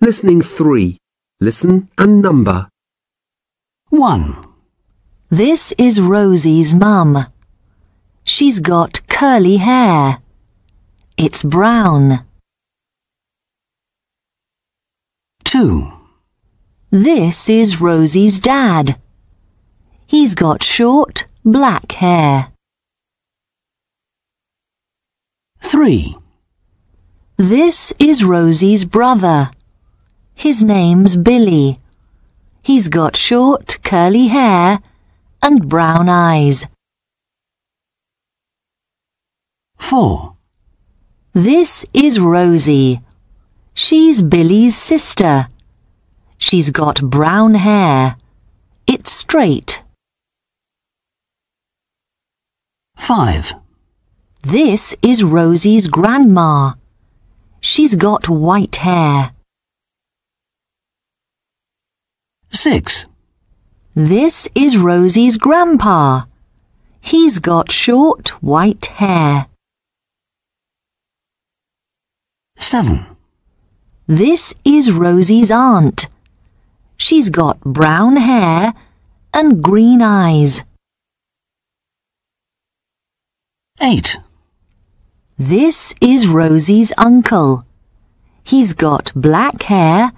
Listening 3. Listen and number. 1, This is Rosie's mum. She's got curly hair. It's brown. 2, This is Rosie's dad. He's got short, black hair. 3, This is Rosie's brother. His name's Billy. He's got short, curly hair and brown eyes. 4, This is Rosie. She's Billy's sister. She's got brown hair. It's straight. 5, This is Rosie's grandma. She's got white hair. 6, This is Rosie's grandpa. He's got short white hair. 7, This is Rosie's aunt. She's got brown hair and green eyes. 8, This is Rosie's uncle. He's got black hair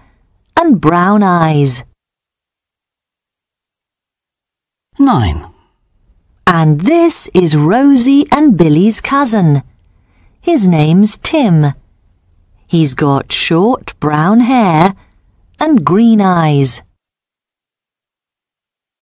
and brown eyes. 9, And this is Rosie and Billy's cousin. His name's Tim. He's got short brown hair and green eyes.